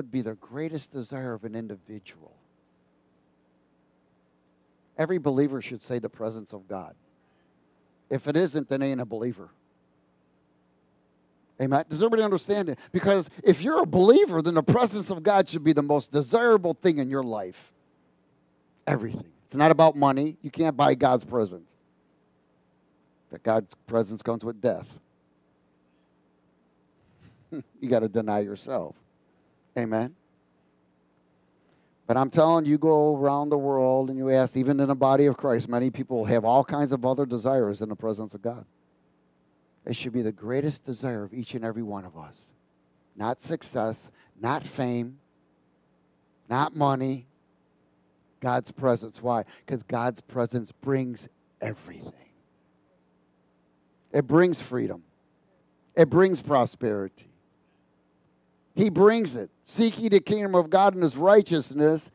Would be the greatest desire of an individual? Every believer should say the presence of God. If it isn't, then ain't a believer. Amen. Does everybody understand it? Because if you're a believer, then the presence of God should be the most desirable thing in your life. Everything. It's not about money. You can't buy God's presence. But God's presence comes with death. you got to deny yourself. Amen. But I'm telling you, go around the world and you ask, even in the body of Christ, many people have all kinds of other desires in the presence of God. It should be the greatest desire of each and every one of us. Not success, not fame, not money, God's presence. Why? Because God's presence brings everything. It brings freedom, it brings prosperity. He brings it. Seek ye the kingdom of God and his righteousness,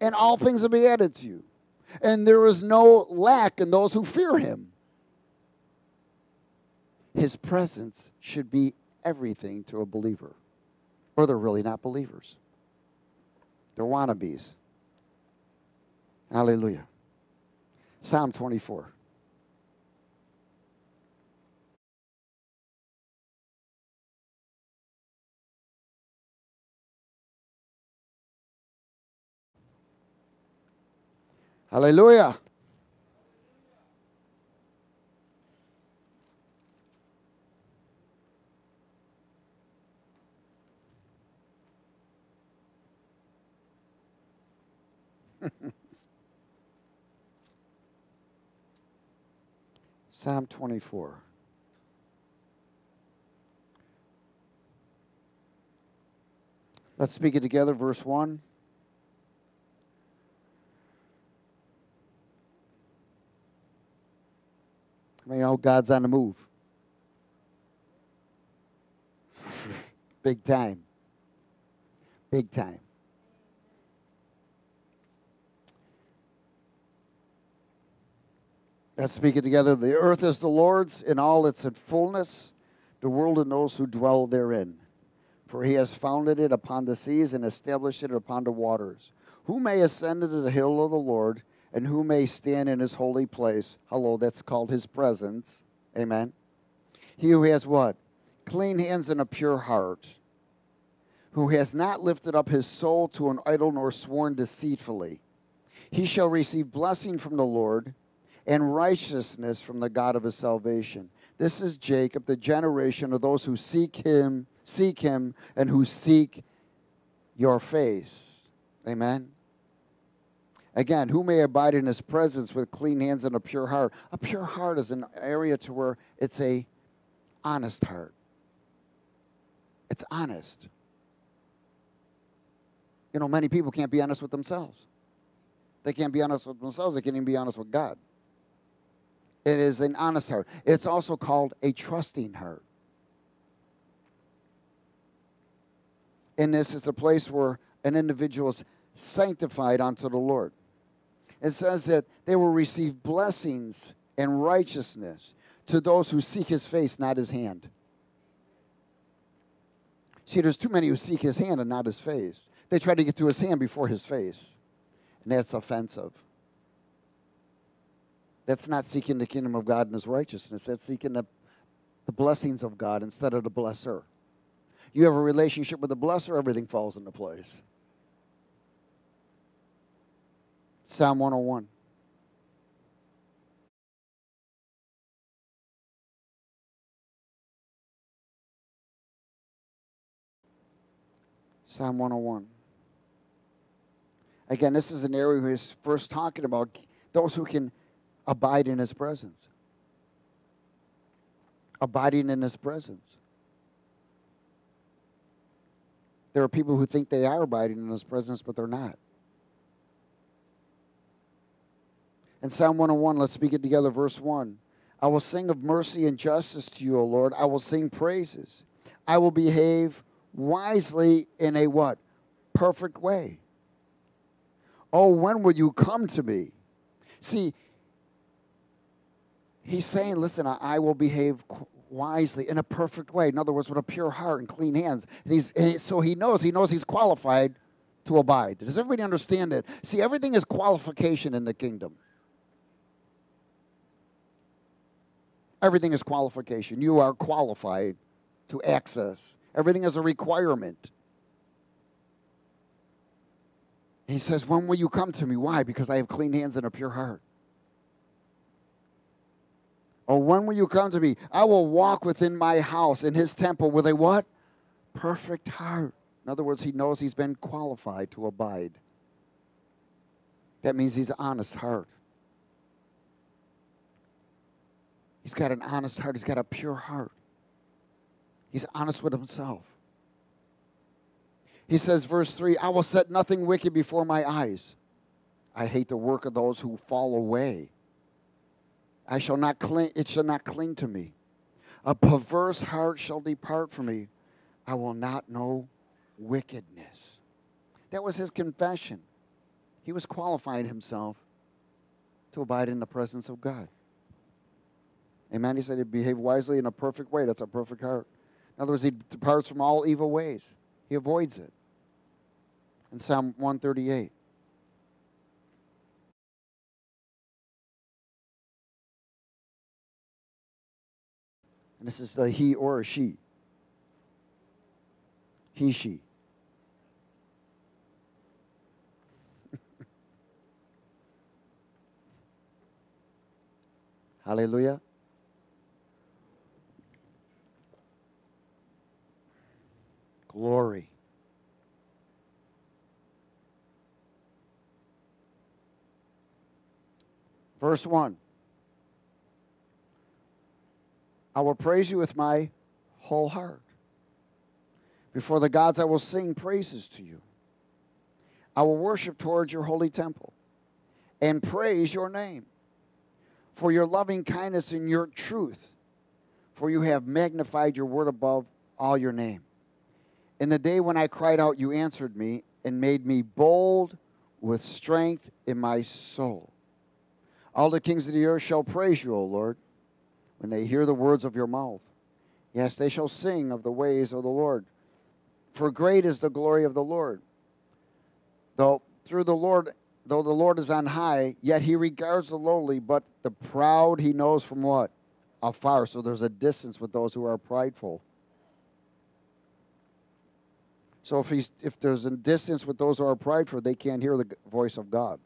and all things will be added to you. And there is no lack in those who fear him. His presence should be everything to a believer. Or they're really not believers. They're wannabes. Hallelujah. Psalm 24. Hallelujah. Psalm 24. Let's speak it together, verse 1. Mean, oh, God's on the move. Big time. Big time. Let's speak it together. The earth is the Lord's in all its fullness, the world and those who dwell therein. For he has founded it upon the seas and established it upon the waters. Who may ascend to the hill of the Lord, and who may stand in his holy place? Hello, that's called his presence. Amen. He who has what? Clean hands and a pure heart, who has not lifted up his soul to an idol nor sworn deceitfully. He shall receive blessing from the Lord and righteousness from the God of his salvation. This is Jacob, the generation of those who seek him, seek him, and who seek your face. Amen. Again, who may abide in his presence with clean hands and a pure heart? A pure heart is an area to where it's a honest heart. It's honest. You know, many people can't be honest with themselves. They can't be honest with themselves, they can't even be honest with God. It is an honest heart. It's also called a trusting heart. And this, is a place where an individual is sanctified unto the Lord. It says that they will receive blessings and righteousness to those who seek his face, not his hand. See, there's too many who seek his hand and not his face. They try to get to his hand before his face, and that's offensive. That's not seeking the kingdom of God and his righteousness. That's seeking the, the blessings of God instead of the blesser. You have a relationship with the blesser, everything falls into place. Psalm 101. Psalm 101. Again, this is an area where he's first talking about those who can abide in his presence. Abiding in his presence. There are people who think they are abiding in his presence, but they're not. In Psalm 101, let's speak it together, verse 1. I will sing of mercy and justice to you, O Lord. I will sing praises. I will behave wisely in a what? Perfect way. Oh, when will you come to me? See, he's saying, listen, I will behave wisely in a perfect way. In other words, with a pure heart and clean hands. And he's and so he knows he knows he's qualified to abide. Does everybody understand it? See, everything is qualification in the kingdom. Everything is qualification. You are qualified to access. Everything is a requirement. He says, When will you come to me? Why? Because I have clean hands and a pure heart. Or when will you come to me? I will walk within my house in his temple with a what? Perfect heart. In other words, he knows he's been qualified to abide. That means he's an honest heart. He's got an honest heart. He's got a pure heart. He's honest with himself. He says, verse 3 I will set nothing wicked before my eyes. I hate the work of those who fall away. I shall not cling, it shall not cling to me. A perverse heart shall depart from me. I will not know wickedness. That was his confession. He was qualifying himself to abide in the presence of God. Amen. He said he'd behave wisely in a perfect way. That's a perfect heart. In other words, he departs from all evil ways, he avoids it. In Psalm 138. And this is the he or she. He, she. Hallelujah. Glory. Verse 1 I will praise you with my whole heart. Before the gods, I will sing praises to you. I will worship towards your holy temple and praise your name for your loving kindness and your truth, for you have magnified your word above all your name. In the day when I cried out, you answered me and made me bold with strength in my soul. All the kings of the earth shall praise you, O Lord, when they hear the words of your mouth. Yes, they shall sing of the ways of the Lord. For great is the glory of the Lord. Though through the Lord, though the Lord is on high, yet he regards the lowly, but the proud he knows from what? Afar. So there's a distance with those who are prideful. So if he's if there's a distance with those who are prideful, they can't hear the voice of God.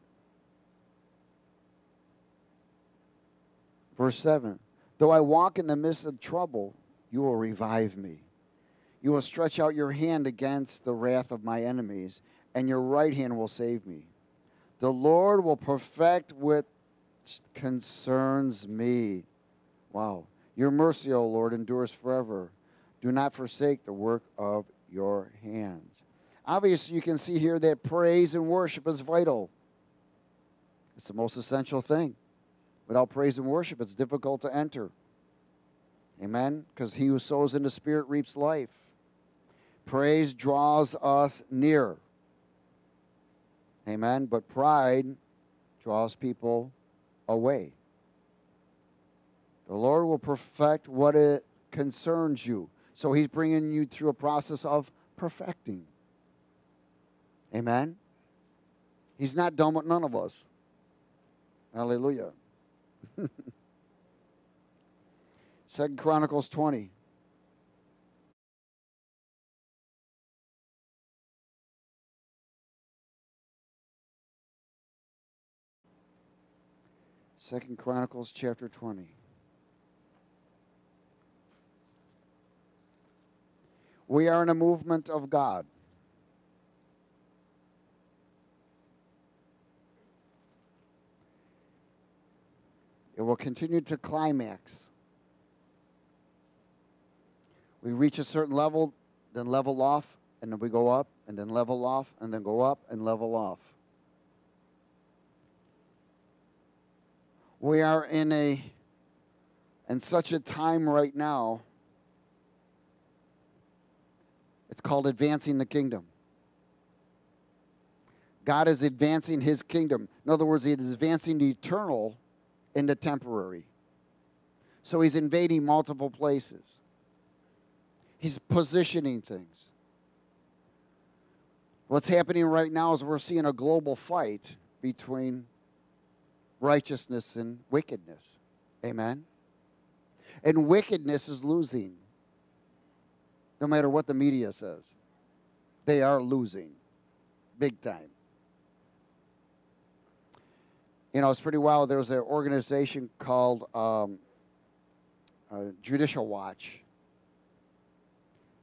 Verse 7 Though I walk in the midst of trouble, you will revive me. You will stretch out your hand against the wrath of my enemies, and your right hand will save me. The Lord will perfect what concerns me. Wow. Your mercy, O Lord, endures forever. Do not forsake the work of your hands. Obviously, you can see here that praise and worship is vital. It's the most essential thing. Without praise and worship, it's difficult to enter. Amen? Because he who sows in the Spirit reaps life. Praise draws us near. Amen? But pride draws people away. The Lord will perfect what it concerns you. So he's bringing you through a process of perfecting. Amen? He's not done with none of us. Hallelujah. Second Chronicles 20. Second Chronicles chapter 20. We are in a movement of God. It will continue to climax. We reach a certain level, then level off, and then we go up, and then level off, and then go up and level off. We are in a in such a time right now. It's called advancing the kingdom. God is advancing his kingdom. In other words, he is advancing the eternal into temporary. So he's invading multiple places. He's positioning things. What's happening right now is we're seeing a global fight between righteousness and wickedness. Amen? And wickedness is losing, no matter what the media says. They are losing big time. You know, it's pretty wild. There was an organization called um, uh, Judicial Watch.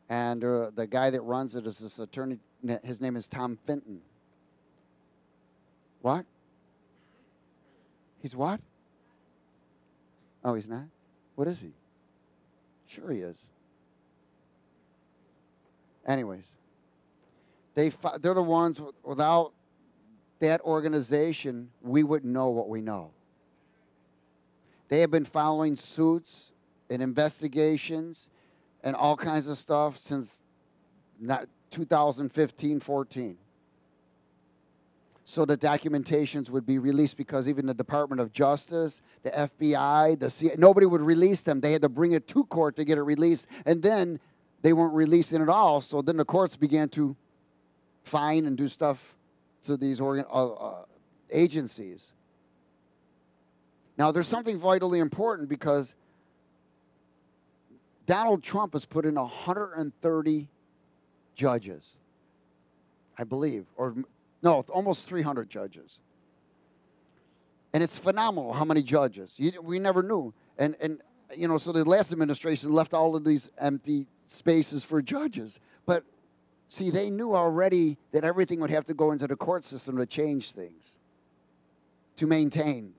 And uh, the guy that runs it is this attorney, his name is Tom Fitton. What? He's what? Oh, he's not? What is he? Sure, he is. Anyways, they they're the ones without that organization, we wouldn't know what we know. They have been following suits and investigations and all kinds of stuff since 2015 14 so the documentations would be released because even the Department of Justice, the FBI, the CIA, nobody would release them. They had to bring it to court to get it released, and then they weren't releasing at all. So then the courts began to fine and do stuff to these organ, uh, uh, agencies. Now, there's something vitally important because Donald Trump has put in 130 judges, I believe, or no, almost 300 judges. And it's phenomenal how many judges. You, we never knew. And, and, you know, so the last administration left all of these empty spaces for judges. But see, they knew already that everything would have to go into the court system to change things, to maintain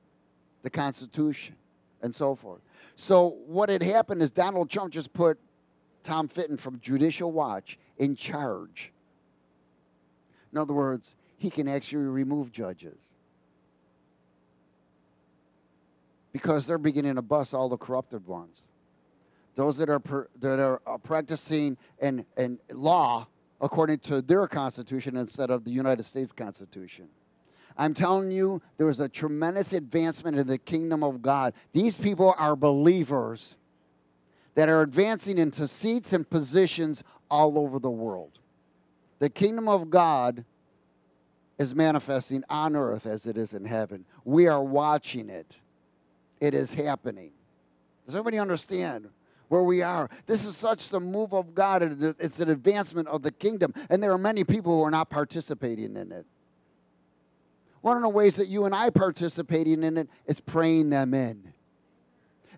the Constitution, and so forth. So what had happened is Donald Trump just put Tom Fitton from Judicial Watch in charge. In other words, he can actually remove judges. Because they're beginning to bust all the corrupted ones. Those that are, per, that are uh, practicing and, and law according to their constitution instead of the United States Constitution. I'm telling you, there is a tremendous advancement in the kingdom of God. These people are believers that are advancing into seats and positions all over the world. The kingdom of God is manifesting on earth as it is in heaven. We are watching it, it is happening. Does everybody understand? Where we are. This is such the move of God. It's an advancement of the kingdom. And there are many people who are not participating in it. One of the ways that you and I participating in it is praying them in.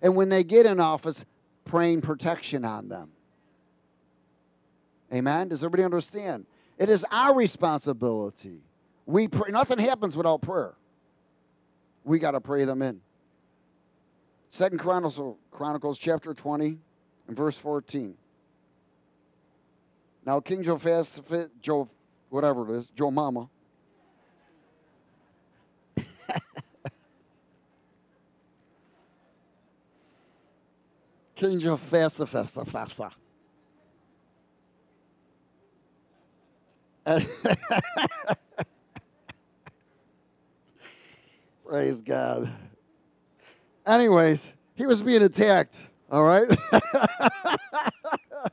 And when they get in office, praying protection on them. Amen? Does everybody understand? It is our responsibility. We pray, nothing happens without prayer. We got to pray them in. Second Chronicles, Chronicles chapter 20 and verse 14. Now King Jehoshaphat, Joe, whatever it is, Joe Mama. King Jehoshaphat. Praise God. Anyways, he was being attacked, all right?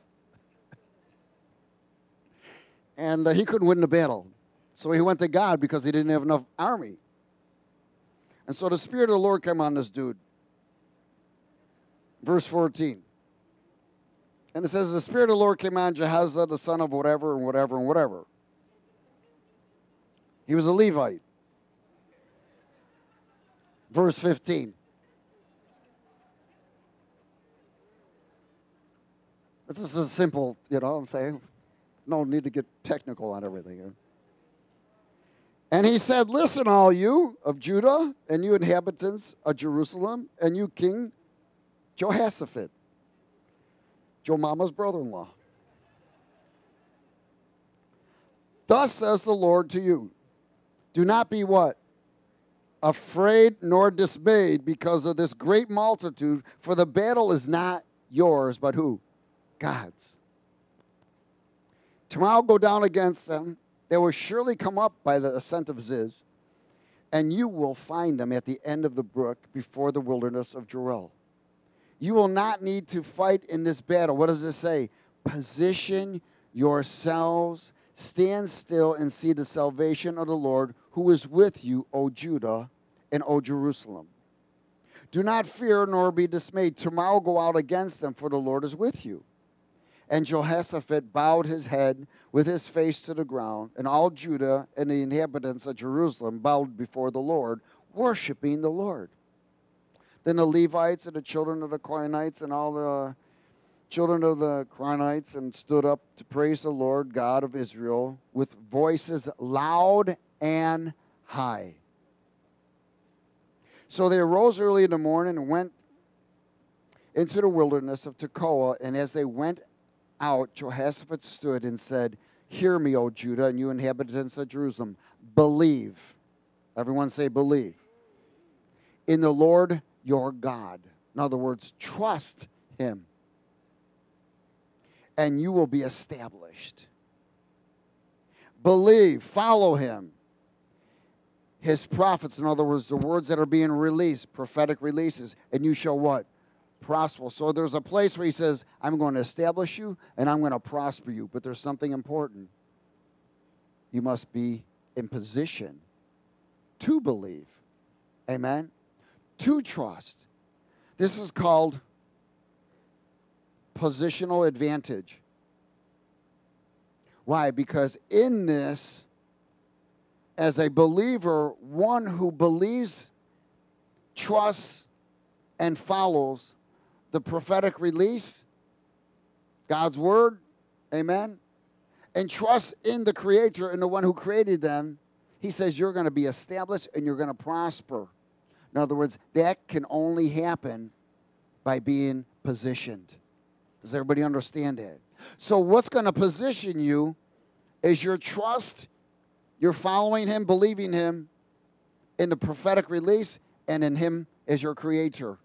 and uh, he couldn't win the battle. So he went to God because he didn't have enough army. And so the Spirit of the Lord came on this dude. Verse 14. And it says, The Spirit of the Lord came on Jehaziah, the son of whatever and whatever and whatever. He was a Levite verse 15. This is a simple, you know what I'm saying? No need to get technical on everything here. And he said, Listen, all you of Judah, and you inhabitants of Jerusalem, and you King Jehoshaphat, Joe Mama's brother in law. Thus says the Lord to you Do not be what? afraid nor dismayed because of this great multitude, for the battle is not yours, but who? God's. Tomorrow go down against them. They will surely come up by the ascent of Ziz, and you will find them at the end of the brook before the wilderness of Jeruel. You will not need to fight in this battle. What does it say? Position yourselves, stand still, and see the salvation of the Lord who is with you, O Judah and O Jerusalem. Do not fear nor be dismayed. Tomorrow go out against them, for the Lord is with you. And Jehoshaphat bowed his head with his face to the ground, and all Judah and the inhabitants of Jerusalem bowed before the Lord, worshiping the Lord. Then the Levites and the children of the Kohathites and all the children of the Kohathites and stood up to praise the Lord God of Israel with voices loud and high. So they arose early in the morning and went into the wilderness of Tekoa. And as they went out, Jehoshaphat stood and said, Hear me, O Judah, and you inhabitants of Jerusalem. Believe. Everyone say, believe. In the Lord your God. In other words, trust him. And you will be established. Believe, follow him his prophets, in other words, the words that are being released, prophetic releases, and you shall what? Prosper. So there's a place where he says, I'm going to establish you and I'm going to prosper you. But there's something important. You must be in position to believe. Amen? To trust. This is called positional advantage. Why? Because in this, as a believer, one who believes, trusts, and follows the prophetic release, God's word, amen, and trust in the Creator and the one who created them, he says you're going to be established and you're going to prosper. In other words, that can only happen by being positioned. Does everybody understand that? So, what's going to position you is your trust you're following Him, believing Him in the prophetic release, and in Him as your creator.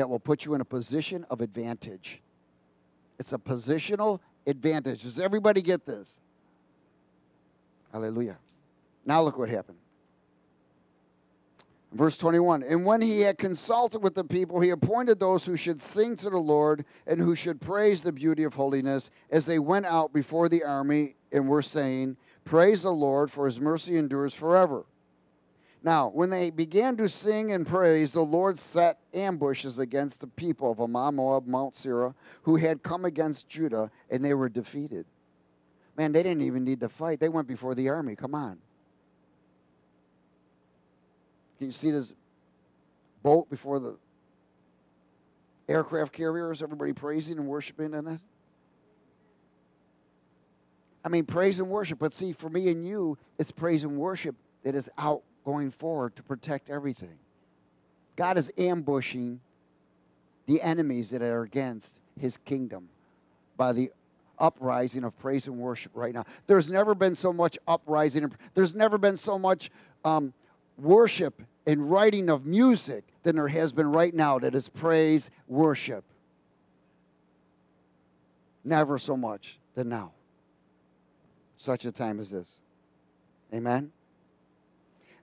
That will put you in a position of advantage. It's a positional advantage. Does everybody get this? Hallelujah. Now look what happened. Verse 21 And when he had consulted with the people, he appointed those who should sing to the Lord and who should praise the beauty of holiness as they went out before the army and were saying, Praise the Lord, for his mercy endures forever. Now, when they began to sing and praise, the Lord set ambushes against the people of Ammon, Moab, Mount Seir, who had come against Judah, and they were defeated. Man, they didn't even need to fight. They went before the army. Come on. Can you see this boat before the aircraft carriers? Everybody praising and worshiping in it? I mean, praise and worship. But see, for me and you, it's praise and worship that is out going forward to protect everything. God is ambushing the enemies that are against his kingdom by the uprising of praise and worship right now. There's never been so much uprising. There's never been so much um, worship and writing of music than there has been right now that is praise, worship. Never so much than now such a time as this. Amen.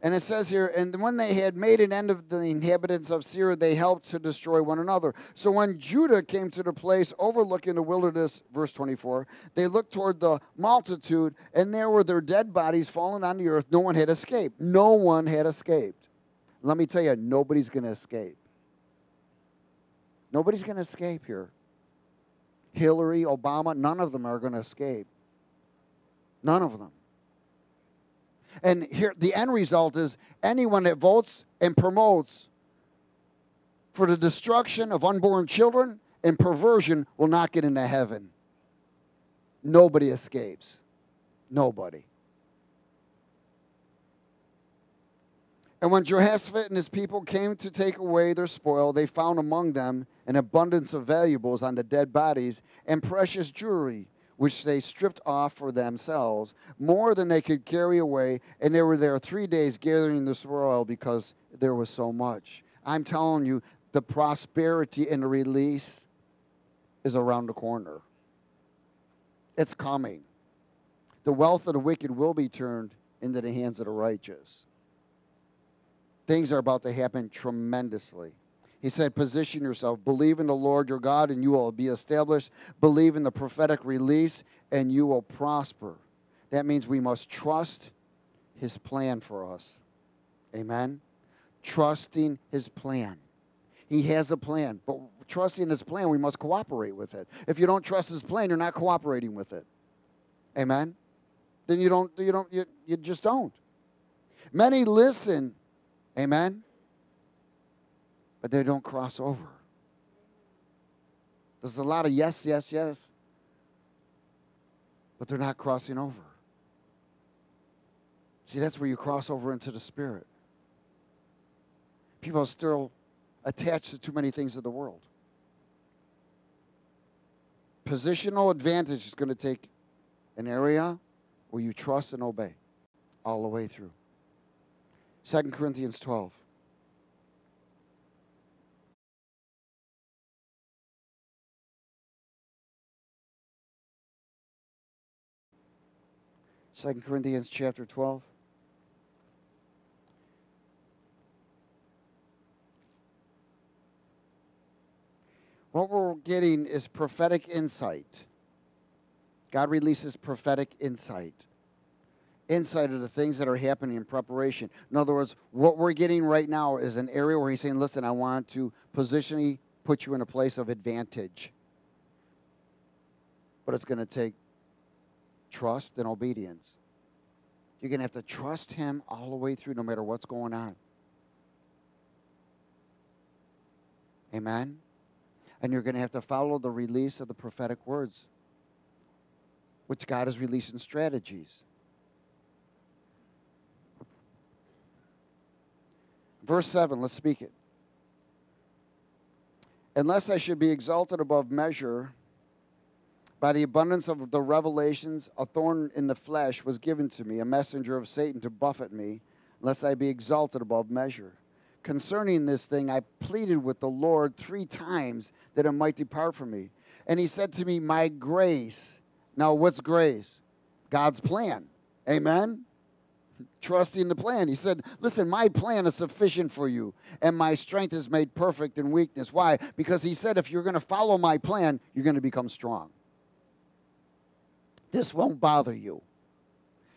And it says here, and when they had made an end of the inhabitants of Seir, they helped to destroy one another. So when Judah came to the place overlooking the wilderness, verse 24, they looked toward the multitude, and there were their dead bodies fallen on the earth. No one had escaped. No one had escaped. Let me tell you, nobody's going to escape. Nobody's going to escape here. Hillary, Obama, none of them are going to escape. None of them. And here, the end result is anyone that votes and promotes for the destruction of unborn children and perversion will not get into heaven. Nobody escapes. Nobody. And when Jehoshaphat and his people came to take away their spoil, they found among them an abundance of valuables on the dead bodies and precious jewelry which they stripped off for themselves, more than they could carry away, and they were there three days gathering the spoil because there was so much. I'm telling you, the prosperity and the release is around the corner. It's coming. The wealth of the wicked will be turned into the hands of the righteous. Things are about to happen tremendously. He said, Position yourself. Believe in the Lord your God, and you will be established. Believe in the prophetic release, and you will prosper. That means we must trust his plan for us. Amen? Trusting his plan. He has a plan, but trusting his plan, we must cooperate with it. If you don't trust his plan, you're not cooperating with it. Amen? Then you don't, you don't, you, you just don't. Many listen, amen, but they don't cross over. There's a lot of yes, yes, yes, but they're not crossing over. See, that's where you cross over into the Spirit. People are still attached to too many things of the world. Positional advantage is going to take an area where you trust and obey all the way through. 2 Corinthians 12. Second Corinthians chapter 12. What we're getting is prophetic insight. God releases prophetic insight. Insight of the things that are happening in preparation. In other words, what we're getting right now is an area where He's saying, Listen, I want to positionally put you in a place of advantage. But it's going to take trust and obedience. You're going to have to trust Him all the way through, no matter what's going on. Amen? and you're going to have to follow the release of the prophetic words, which God is releasing strategies. Verse 7, let's speak it. Unless I should be exalted above measure by the abundance of the revelations, a thorn in the flesh was given to me, a messenger of Satan to buffet me, lest I be exalted above measure concerning this thing, I pleaded with the Lord three times that it might depart from me. And he said to me, My grace. Now, what's grace? God's plan. Amen? Trusting the plan. He said, Listen, my plan is sufficient for you, and my strength is made perfect in weakness. Why? Because he said, If you're going to follow my plan, you're going to become strong. This won't bother you.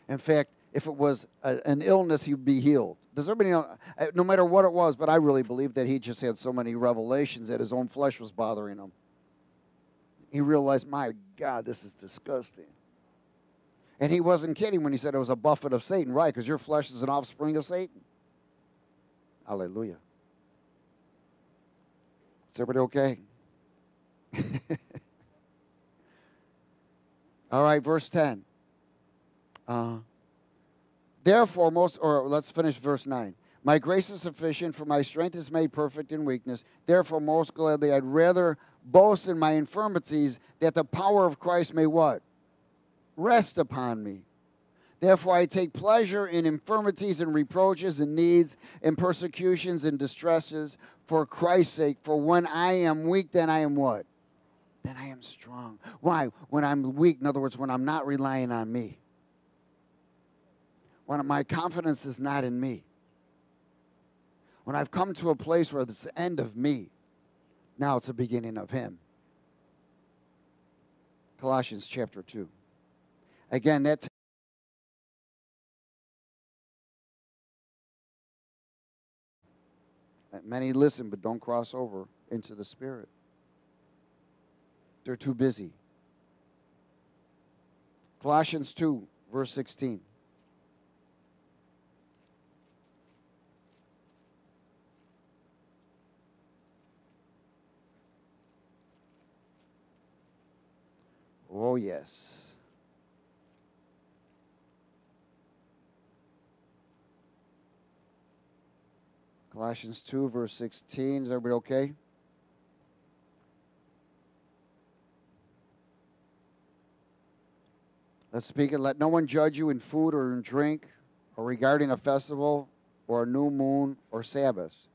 In fact, if it was a, an illness, he'd be healed. Does everybody know? Uh, no matter what it was, but I really believe that he just had so many revelations that his own flesh was bothering him. He realized, my God, this is disgusting. And he wasn't kidding when he said it was a buffet of Satan, right? Because your flesh is an offspring of Satan. Hallelujah. Is everybody okay? All right, verse 10. Uh, Therefore, most, or let's finish verse 9. My grace is sufficient, for my strength is made perfect in weakness. Therefore, most gladly, I'd rather boast in my infirmities, that the power of Christ may what? Rest upon me. Therefore, I take pleasure in infirmities and reproaches and needs and persecutions and distresses for Christ's sake. For when I am weak, then I am what? Then I am strong. Why? When I'm weak, in other words, when I'm not relying on me when my confidence is not in me. When I've come to a place where it's the end of me, now it's the beginning of Him. Colossians chapter 2. Again, that. Many listen but don't cross over into the Spirit. They're too busy. Colossians 2, verse 16. Oh, yes. Colossians 2, verse 16. Is everybody okay? Let's speak it. Let no one judge you in food or in drink, or regarding a festival, or a new moon, or Sabbath,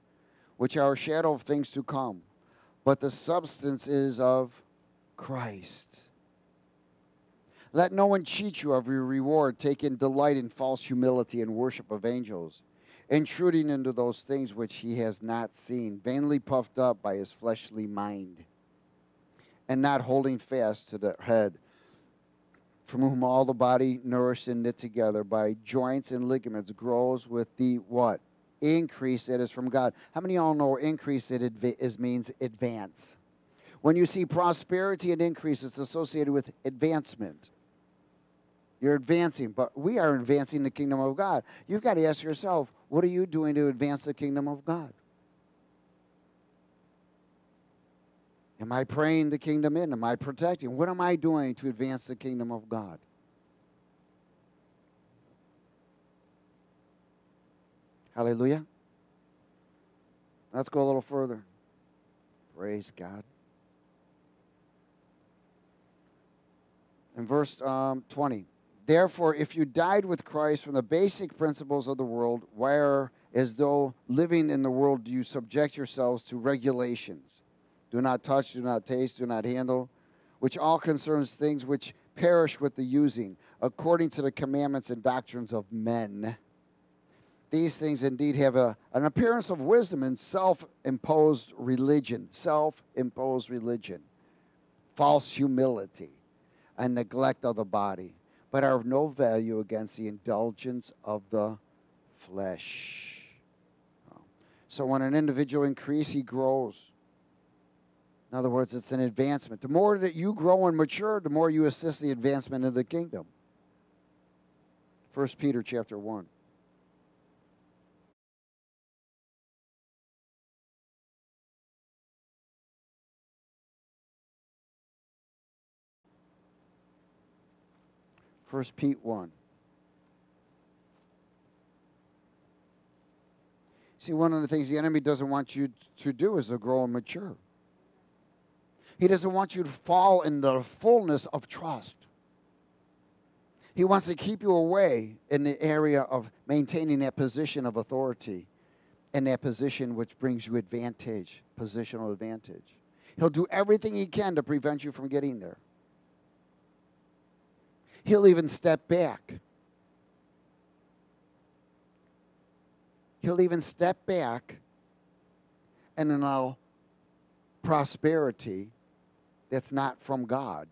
which are a shadow of things to come. But the substance is of Christ. Let no one cheat you of your reward. taking delight in false humility and worship of angels, intruding into those things which he has not seen, vainly puffed up by his fleshly mind, and not holding fast to the head, from whom all the body nourished and knit together by joints and ligaments grows with the what? Increase that is from God. How many of y'all know increase it is means advance? When you see prosperity and increase, it's associated with advancement. You're advancing, but we are advancing the kingdom of God. You've got to ask yourself, what are you doing to advance the kingdom of God? Am I praying the kingdom in? Am I protecting? What am I doing to advance the kingdom of God? Hallelujah. Let's go a little further. Praise God. In verse um, 20. Therefore, if you died with Christ from the basic principles of the world, where as though living in the world do you subject yourselves to regulations? Do not touch, do not taste, do not handle, which all concerns things which perish with the using, according to the commandments and doctrines of men. These things indeed have a, an appearance of wisdom in self imposed religion, self imposed religion, false humility, and neglect of the body but are of no value against the indulgence of the flesh. So when an individual increases, he grows. In other words, it's an advancement. The more that you grow and mature, the more you assist the advancement of the kingdom. 1 Peter chapter 1. First Pete 1. See, one of the things the enemy doesn't want you to do is to grow and mature. He doesn't want you to fall in the fullness of trust. He wants to keep you away in the area of maintaining that position of authority and that position which brings you advantage, positional advantage. He'll do everything he can to prevent you from getting there. He'll even step back. He'll even step back and allow prosperity that's not from God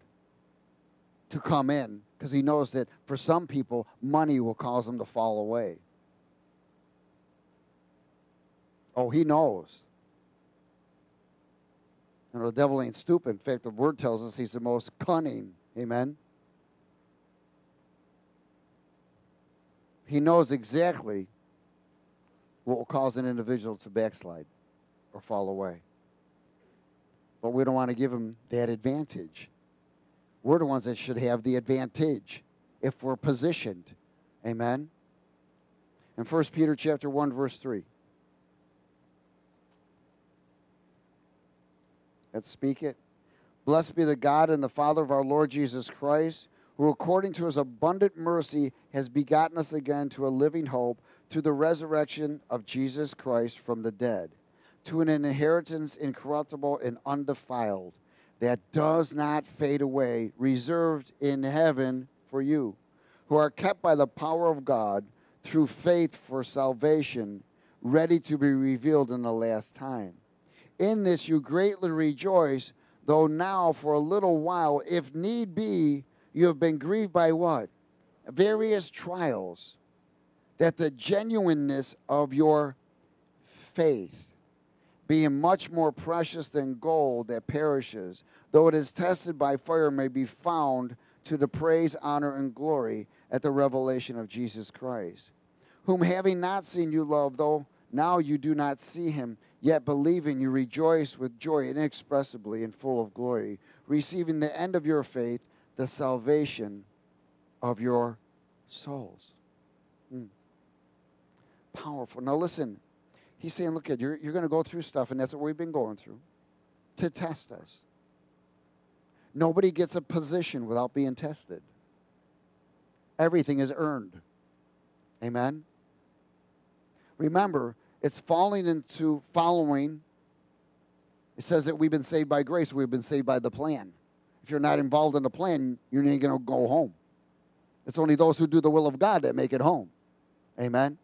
to come in because he knows that for some people, money will cause them to fall away. Oh, he knows. And the devil ain't stupid. In fact, the word tells us he's the most cunning. Amen. He knows exactly what will cause an individual to backslide or fall away. But we don't want to give them that advantage. We're the ones that should have the advantage if we're positioned. Amen. In 1 Peter chapter 1 verse 3. Let's speak it. Blessed be the God and the Father of our Lord Jesus Christ who according to his abundant mercy has begotten us again to a living hope through the resurrection of Jesus Christ from the dead, to an inheritance incorruptible and undefiled, that does not fade away, reserved in heaven for you, who are kept by the power of God through faith for salvation, ready to be revealed in the last time. In this you greatly rejoice, though now for a little while, if need be, you have been grieved by what? Various trials, that the genuineness of your faith, being much more precious than gold that perishes, though it is tested by fire, may be found to the praise, honor, and glory at the revelation of Jesus Christ, whom having not seen you love, though now you do not see him, yet believing you rejoice with joy inexpressibly and full of glory, receiving the end of your faith the salvation of your souls. Mm. Powerful. Now, listen, he's saying, look kid, you're, you're going to go through stuff, and that's what we've been going through to test us. Nobody gets a position without being tested. Everything is earned. Amen? Remember, it's falling into following. It says that we've been saved by grace, we've been saved by the plan. If you're not involved in the plan, you're not going to go home. It's only those who do the will of God that make it home. Amen.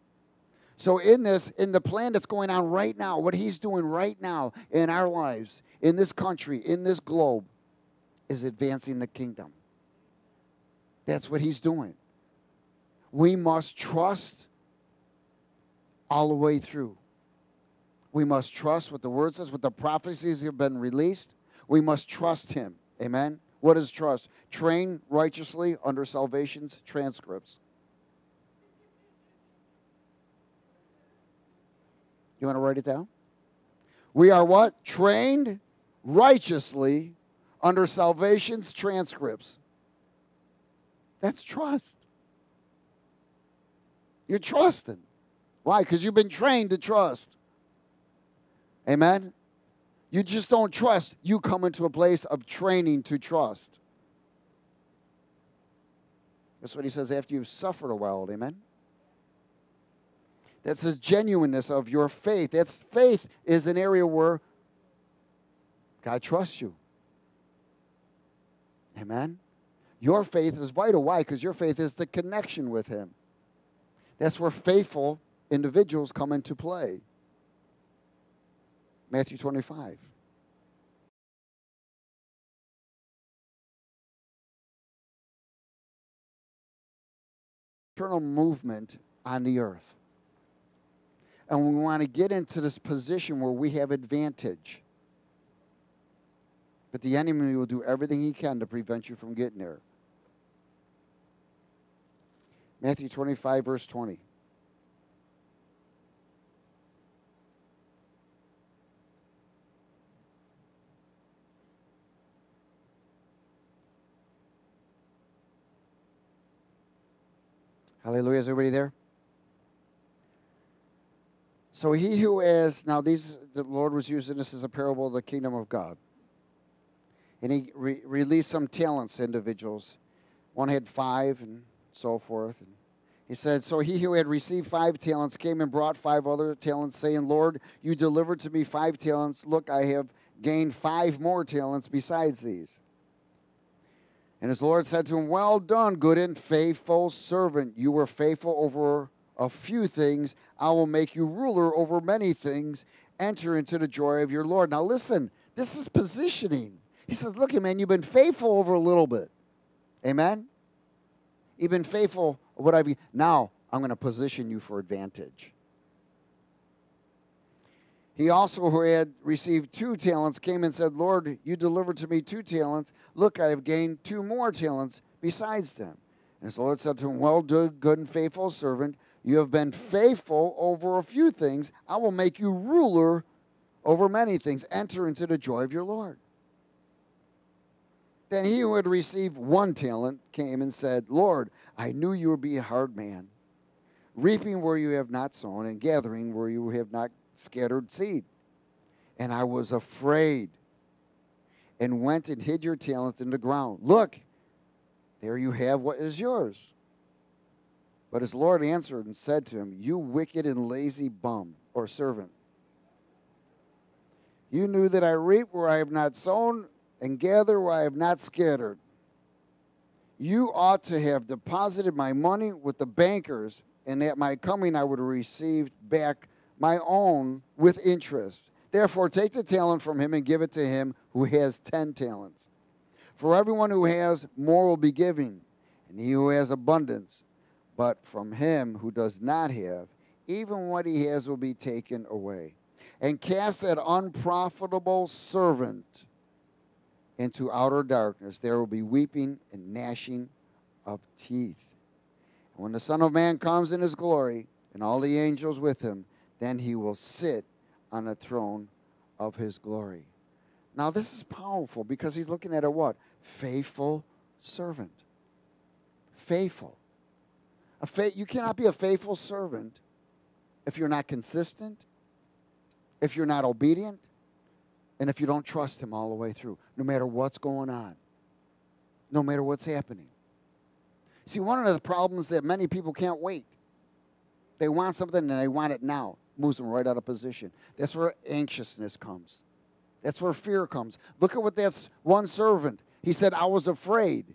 So, in this, in the plan that's going on right now, what he's doing right now in our lives, in this country, in this globe, is advancing the kingdom. That's what he's doing. We must trust all the way through. We must trust what the word says, what the prophecies have been released. We must trust him. Amen. What is trust? Train righteously under salvation's transcripts. You want to write it down? We are what? Trained righteously under salvation's transcripts. That's trust. You're trusting. Why? Because you've been trained to trust. Amen? You just don't trust. You come into a place of training to trust. That's what he says after you've suffered a while. Amen? That's the genuineness of your faith. That's faith is an area where God trusts you. Amen. Your faith is vital. Why? Because your faith is the connection with Him. That's where faithful individuals come into play. Matthew 25. Eternal movement on the earth. And we want to get into this position where we have advantage. But the enemy will do everything he can to prevent you from getting there. Matthew 25, verse 20. Hallelujah. Is everybody there? So he who is now these the Lord was using this as a parable of the kingdom of God. And he re- released some talents to individuals. One had five and so forth. And he said, So he who had received five talents came and brought five other talents, saying, Lord, you delivered to me five talents. Look, I have gained five more talents besides these. And his Lord said to him, Well done, good and faithful servant. You were faithful over a few things, I will make you ruler over many things. Enter into the joy of your Lord. Now, listen, this is positioning. He says, Look, man, you've been faithful over a little bit. Amen? You've been faithful. What I be now? I'm going to position you for advantage. He also, who had received two talents, came and said, Lord, you delivered to me two talents. Look, I have gained two more talents besides them. And the Lord said to him, Well, good, good and faithful servant. You have been faithful over a few things. I will make you ruler over many things. Enter into the joy of your Lord. Then he who had received one talent came and said, Lord, I knew you would be a hard man, reaping where you have not sown, and gathering where you have not scattered seed. And I was afraid and went and hid your talent in the ground. Look, there you have what is yours. But his Lord answered and said to him, You wicked and lazy bum or servant. You knew that I reap where I have not sown and gather where I have not scattered. You ought to have deposited my money with the bankers, and at my coming I would have received back my own with interest. Therefore, take the talent from him and give it to him who has ten talents. For everyone who has, more will be given, and he who has abundance but from him who does not have, even what he has will be taken away. And cast that unprofitable servant into outer darkness. There will be weeping and gnashing of teeth. And when the Son of Man comes in his glory, and all the angels with him, then he will sit on the throne of his glory. Now, this is powerful because he's looking at a what? Faithful servant. Faithful. A fa- you cannot be a faithful servant if you're not consistent, if you're not obedient, and if you don't trust Him all the way through, no matter what's going on, no matter what's happening. See, one of the problems that many people can't wait. They want something and they want it now. Moves them right out of position. That's where anxiousness comes. That's where fear comes. Look at what that's one servant. He said, I was afraid.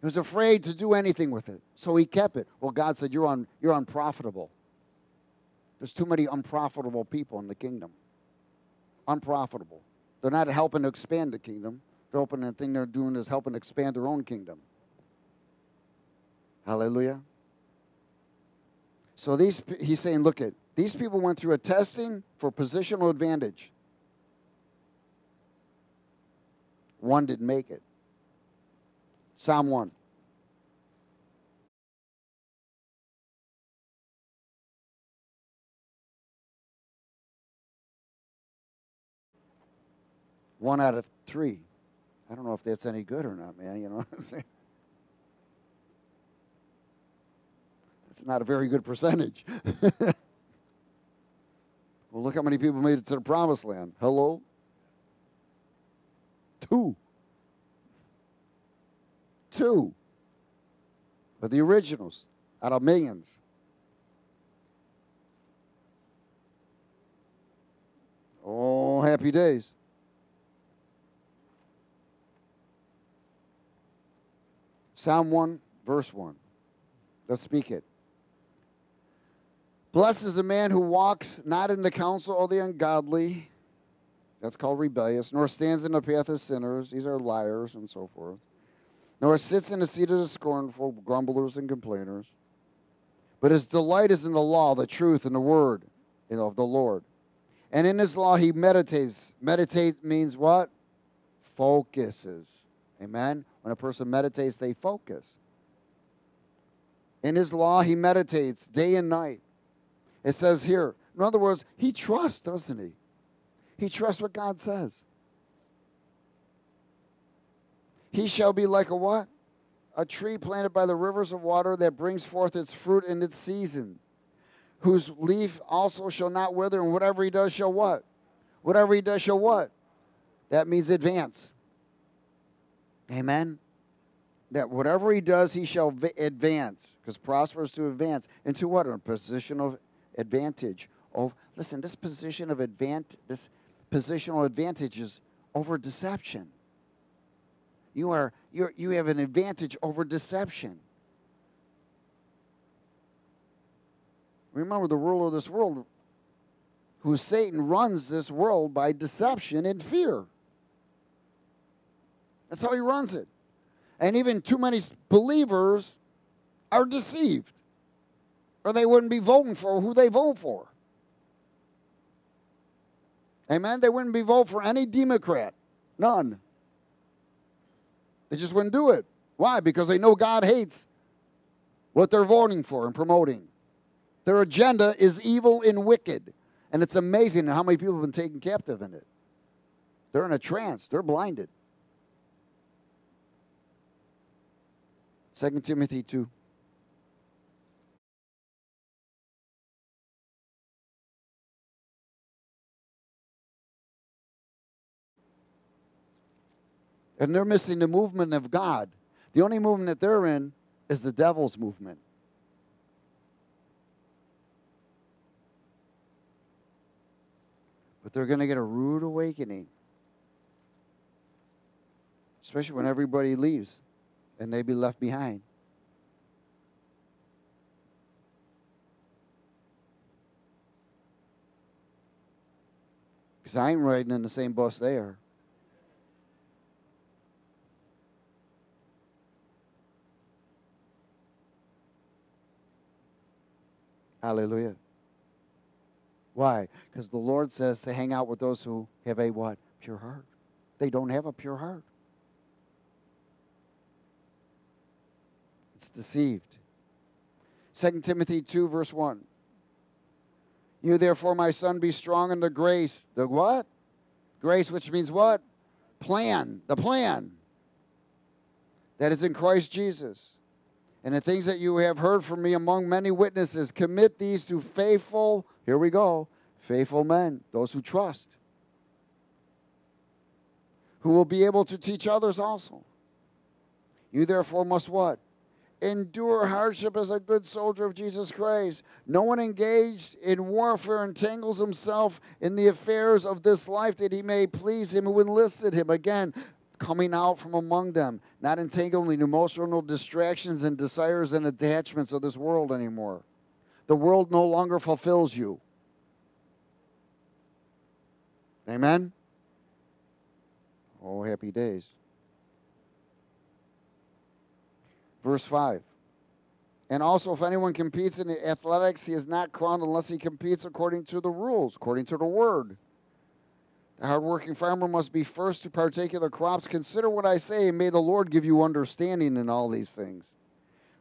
He was afraid to do anything with it. So he kept it. Well, God said, You're, un, you're unprofitable. There's too many unprofitable people in the kingdom. Unprofitable. They're not helping to expand the kingdom. They're opening the thing they're doing is helping to expand their own kingdom. Hallelujah. So these he's saying, look at these people went through a testing for positional advantage. One didn't make it. Psalm 1. One out of three. I don't know if that's any good or not, man. You know what I'm saying? It's not a very good percentage. well, look how many people made it to the promised land. Hello? Two. Two. But the originals out of millions. Oh, happy days. Psalm 1, verse 1. Let's speak it. Blessed is the man who walks not in the counsel of the ungodly. That's called rebellious, nor stands in the path of sinners. These are liars and so forth. Nor sits in the seat of the scornful, grumblers and complainers. But his delight is in the law, the truth, and the word of the Lord. And in his law he meditates. Meditate means what? Focuses. Amen? When a person meditates, they focus. In his law he meditates day and night. It says here, in other words, he trusts, doesn't he? He trusts what God says. He shall be like a what? A tree planted by the rivers of water that brings forth its fruit in its season, whose leaf also shall not wither, and whatever he does shall what? Whatever he does shall what? That means advance. Amen. That whatever he does, he shall advance, because prosperous to advance into what? A position of advantage. Oh, listen, this position of advant, this positional advantage is over deception. You are you you have an advantage over deception. Remember the ruler of this world, who Satan runs this world by deception and fear. That's how he runs it. And even too many believers are deceived or they wouldn't be voting for who they vote for. Amen? They wouldn't be voting for any Democrat. None. They just wouldn't do it. Why? Because they know God hates what they're voting for and promoting. Their agenda is evil and wicked. And it's amazing how many people have been taken captive in it. They're in a trance, they're blinded. 2 Timothy 2. And they're missing the movement of God. The only movement that they're in is the devil's movement. But they're going to get a rude awakening, especially when everybody leaves and they be left behind. Because I ain't riding in the same bus they are. Hallelujah. Why? Because the Lord says to hang out with those who have a what? Pure heart. They don't have a pure heart. It's deceived. 2 Timothy 2, verse 1. You therefore, my son, be strong in the grace. The what? Grace, which means what? Plan. The plan that is in Christ Jesus. And the things that you have heard from me among many witnesses, commit these to faithful, here we go, faithful men, those who trust, who will be able to teach others also. You therefore must what? Endure hardship as a good soldier of Jesus Christ. No one engaged in warfare entangles himself in the affairs of this life that he may please him who enlisted him. Again, coming out from among them, not entangled in emotional distractions and desires and attachments of this world anymore. The world no longer fulfills you. Amen? Oh, happy days. Verse 5. And also, if anyone competes in athletics, he is not crowned unless he competes according to the rules, according to the word. The hardworking farmer must be first to partake of the crops. Consider what I say, and may the Lord give you understanding in all these things.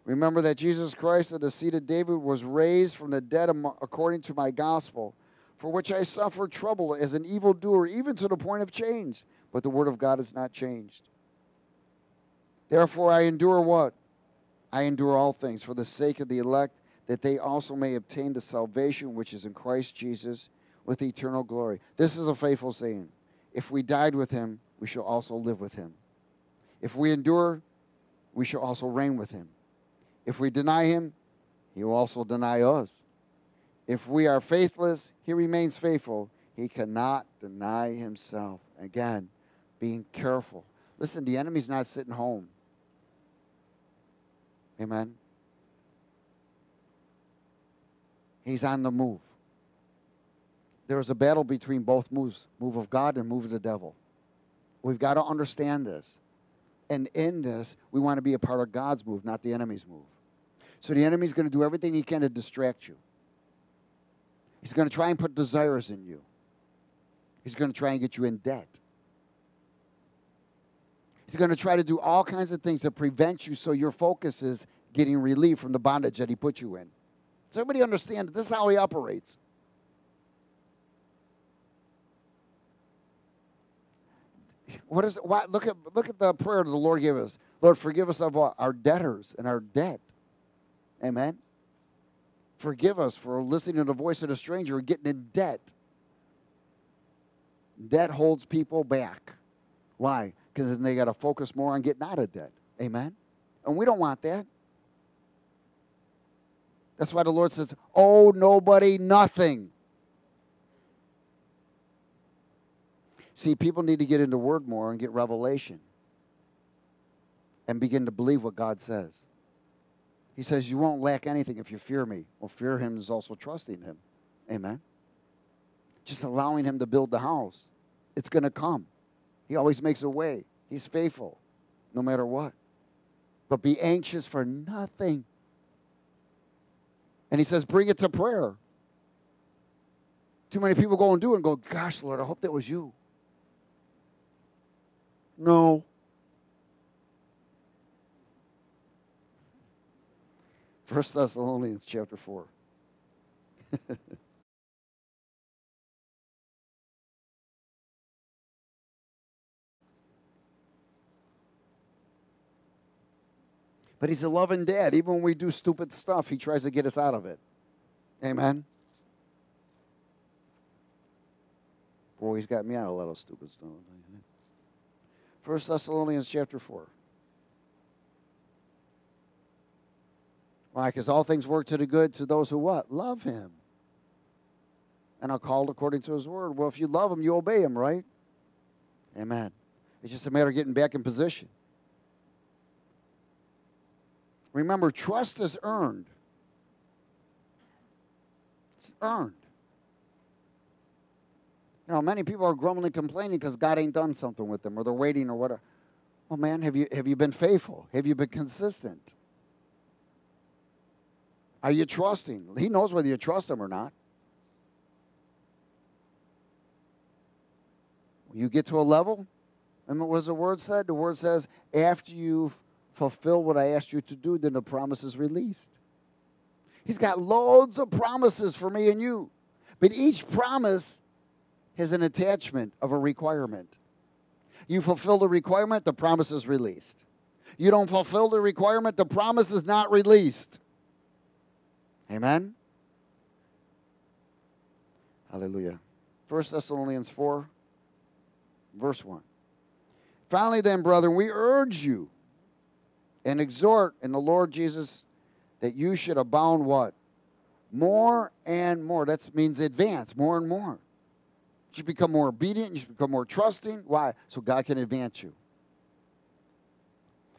Remember that Jesus Christ, the seed of David, was raised from the dead according to my gospel, for which I suffered trouble as an evildoer, even to the point of change. But the word of God is not changed. Therefore, I endure what? I endure all things for the sake of the elect, that they also may obtain the salvation which is in Christ Jesus with eternal glory. This is a faithful saying. If we died with him, we shall also live with him. If we endure, we shall also reign with him. If we deny him, he will also deny us. If we are faithless, he remains faithful. He cannot deny himself. Again, being careful. Listen, the enemy's not sitting home. Amen. He's on the move. There is a battle between both moves move of God and move of the devil. We've got to understand this. And in this, we want to be a part of God's move, not the enemy's move. So the enemy's going to do everything he can to distract you. He's going to try and put desires in you. He's going to try and get you in debt. He's going to try to do all kinds of things to prevent you so your focus is getting relief from the bondage that he put you in. Does everybody understand? This is how he operates. What is why look at look at the prayer the Lord gave us. Lord, forgive us of? Our debtors and our debt. Amen. Forgive us for listening to the voice of a stranger and getting in debt. Debt holds people back. Why? because then they got to focus more on getting out of debt. Amen? And we don't want that. That's why the Lord says, Oh, nobody, nothing. See, people need to get into Word more and get revelation and begin to believe what God says. He says, You won't lack anything if you fear me. Well, fear him is also trusting him. Amen. Just allowing him to build the house. It's going to come. He always makes a way. He's faithful no matter what. But be anxious for nothing. And he says, bring it to prayer. Too many people go and do it and go, Gosh, Lord, I hope that was you. No. First Thessalonians chapter 4. But he's a loving dad. Even when we do stupid stuff, he tries to get us out of it. Amen. Boy, he's got me out of a lot of stupid stuff. First Thessalonians chapter 4. Why? Because all things work to the good to those who what? Love him. And are called according to his word. Well, if you love him, you obey him, right? Amen. It's just a matter of getting back in position. Remember, trust is earned. It's earned. You know, many people are grumbling, complaining because God ain't done something with them, or they're waiting, or whatever. Well, oh, man, have you have you been faithful? Have you been consistent? Are you trusting? He knows whether you trust him or not. You get to a level, and what was the word said? The word says, after you've fulfill what I asked you to do, then the promise is released. He's got loads of promises for me and you. But each promise has an attachment of a requirement. You fulfill the requirement, the promise is released. You don't fulfill the requirement, the promise is not released. Amen? Hallelujah. 1 Thessalonians 4, verse 1. Finally, then, brethren, we urge you and exhort in the Lord Jesus that you should abound what? More and more. That means advance, more and more. You become more obedient. You become more trusting. Why? So God can advance you.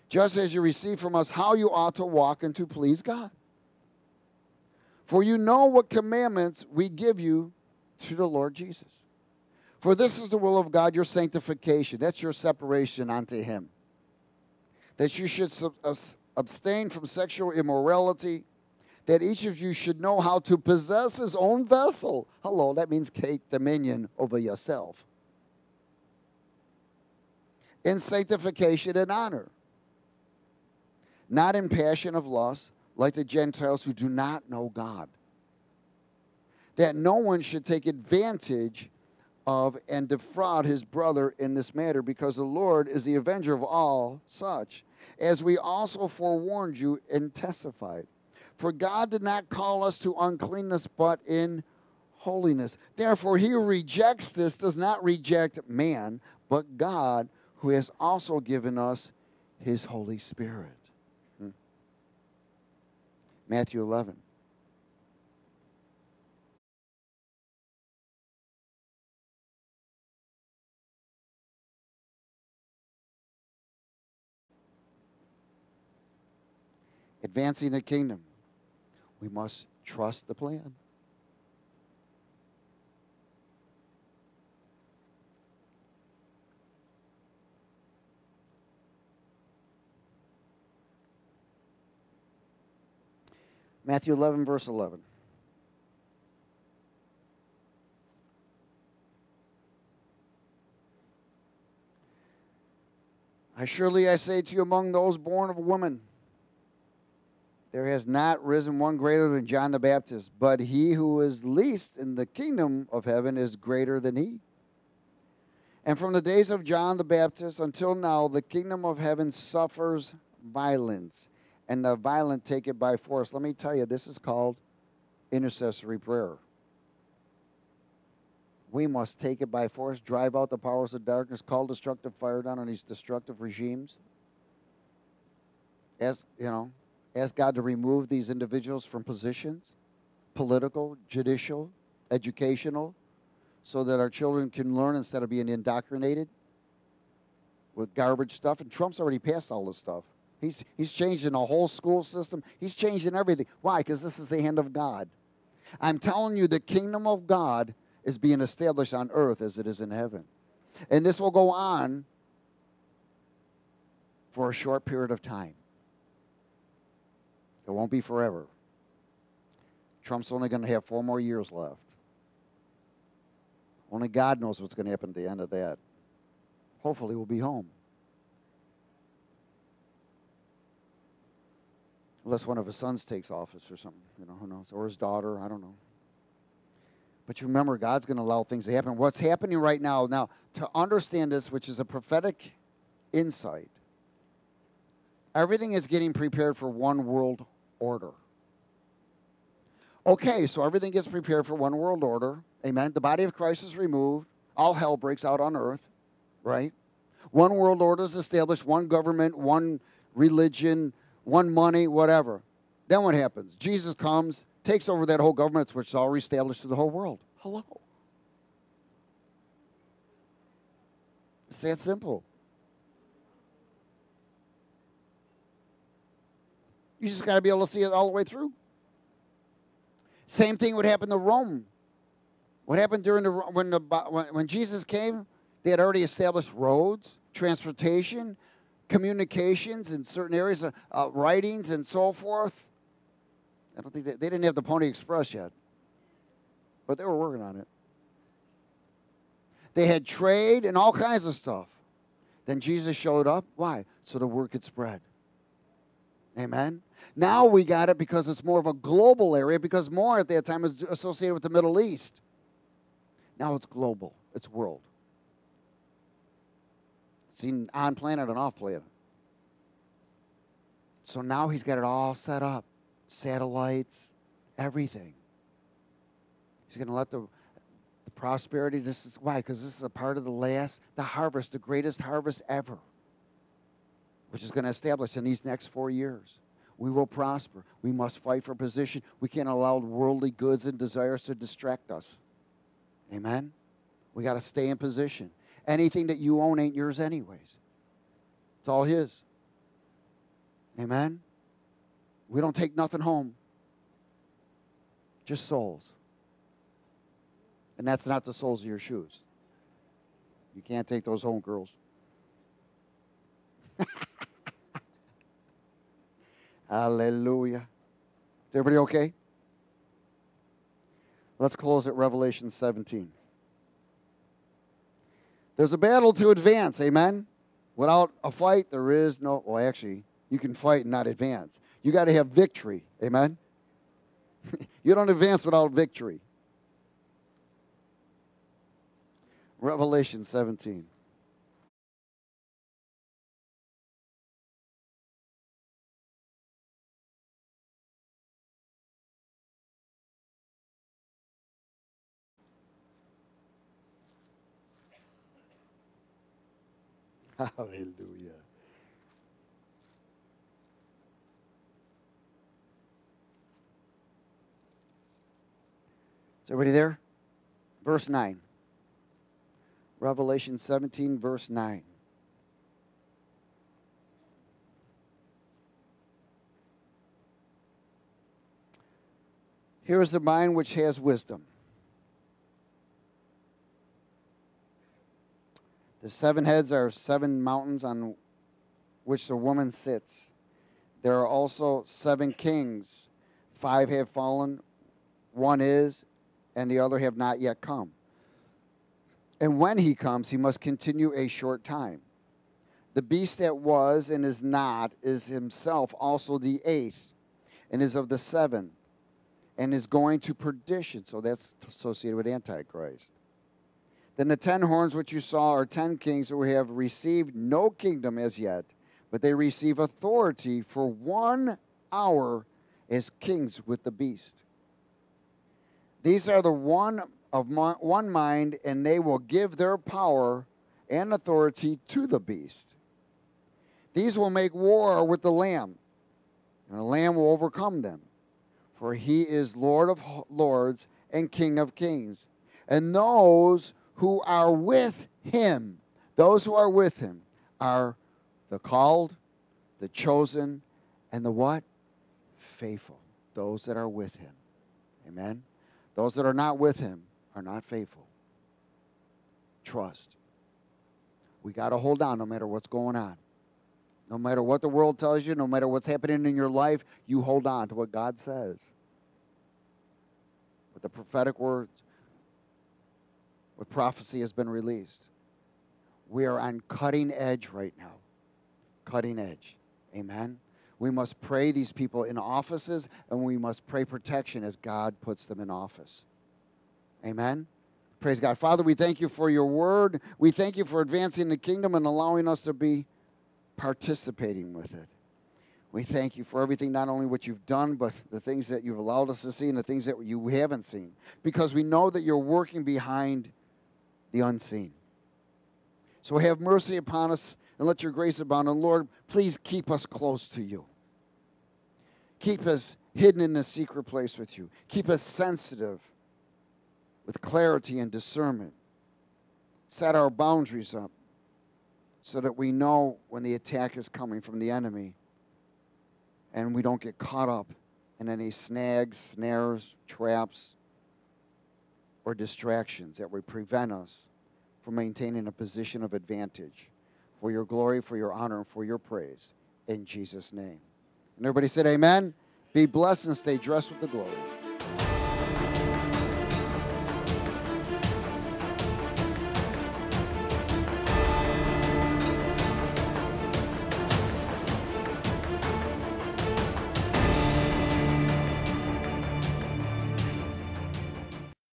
just as you receive from us how you ought to walk and to please God. For you know what commandments we give you through the Lord Jesus. For this is the will of God, your sanctification. That's your separation unto Him. That you should abstain from sexual immorality, that each of you should know how to possess his own vessel. Hello, that means take dominion over yourself. In sanctification and honor, not in passion of lust, like the Gentiles who do not know God. That no one should take advantage of and defraud his brother in this matter, because the Lord is the avenger of all such, as we also forewarned you and testified. For God did not call us to uncleanness, but in holiness. Therefore, he who rejects this does not reject man, but God, who has also given us his Holy Spirit. Hmm. Matthew 11. advancing the kingdom, we must trust the plan. Matthew 11, verse 11. I surely I say to you, among those born of woman, there has not risen one greater than John the Baptist, but he who is least in the kingdom of heaven is greater than he. And from the days of John the Baptist until now, the kingdom of heaven suffers violence, and the violent take it by force. Let me tell you, this is called intercessory prayer. We must take it by force, drive out the powers of darkness, call destructive fire down on these destructive regimes. As you know, ask God to remove these individuals from positions, political, judicial, educational, so that our children can learn instead of being indoctrinated with garbage stuff. And Trump's already passed all this stuff. He's, he's changing the whole school system. He's changing everything. Why? Because this is the hand of God. I'm telling you, the kingdom of God is being established on earth as it is in heaven. And this will go on for a short period of time. It won't be forever. Trump's only going to have four more years left. Only God knows what's going to happen at the end of that. Hopefully, we'll be home. Unless one of his sons takes office or something, you know, who knows? Or his daughter, I don't know. But you remember, God's going to allow things to happen. What's happening right now, now, to understand this, which is a prophetic insight, everything is getting prepared for one world order. Okay, so everything gets prepared for one world order. Amen. The body of Christ is removed. All hell breaks out on earth, right? One world order is established, one government, one religion, one money, whatever. Then what happens? Jesus comes, takes over that whole government, which is already established to the whole world. Hello. It's that simple. You just got to be able to see it all the way through. Same thing would happen to Rome. What happened during the when the when, when Jesus came? They had already established roads, transportation, communications in certain areas, uh, uh, writings, and so forth. I don't think they, they didn't have the Pony Express yet, but they were working on it. They had trade and all kinds of stuff. Then Jesus showed up. Why? So the word could spread. Amen. Now we got it because it's more of a global area because more at that time is associated with the Middle East. Now it's global, it's world. Seen on planet and off planet. So now he's got it all set up satellites, everything. He's going to let the, the prosperity, this is why? Because this is a part of the last, the harvest, the greatest harvest ever, which is going to establish in these next four years we will prosper. We must fight for position. We can't allow worldly goods and desires to distract us. Amen? We got to stay in position. Anything that you own ain't yours, anyways. It's all His. Amen? We don't take nothing home, just souls. And that's not the soles of your shoes. You can't take those home, girls. Hallelujah. Is everybody okay? Let's close at Revelation 17. There's a battle to advance, amen? Without a fight, there is no, well, actually, you can fight and not advance. You got to have victory, amen? you don't advance without victory. Revelation 17. Hallelujah. Is everybody there? Verse 9. Revelation 17, verse 9. Here is the mind which has wisdom. The seven heads are seven mountains on which the woman sits. There are also seven kings. Five have fallen, one is, and the other have not yet come. And when he comes, he must continue a short time. The beast that was and is not is himself also the eighth, and is of the seven, and is going to perdition. So that's associated with Antichrist. Then the ten horns which you saw are ten kings who have received no kingdom as yet, but they receive authority for one hour as kings with the beast. These are the one of one mind, and they will give their power and authority to the beast. These will make war with the Lamb, and the Lamb will overcome them. For he is Lord of lords and King of kings. And those who are with him, those who are with him, are the called, the chosen, and the what? Faithful. Those that are with him. Amen. Those that are not with him are not faithful. Trust. We got to hold on no matter what's going on. No matter what the world tells you, no matter what's happening in your life, you hold on to what God says. With the prophetic words, what prophecy has been released. We are on cutting edge right now. Cutting edge. Amen. We must pray these people in offices and we must pray protection as God puts them in office. Amen. Praise God. Father, we thank you for your word. We thank you for advancing the kingdom and allowing us to be participating with it. We thank you for everything, not only what you've done, but the things that you've allowed us to see and the things that you haven't seen. Because we know that you're working behind the unseen. So have mercy upon us and let your grace abound. And Lord, please keep us close to you. Keep us hidden in a secret place with you. Keep us sensitive with clarity and discernment. Set our boundaries up so that we know when the attack is coming from the enemy and we don't get caught up in any snags, snares, traps, or distractions that would prevent us from maintaining a position of advantage for your glory, for your honor, and for your praise. In Jesus' name. And everybody said, Amen. Be blessed and stay dressed with the glory.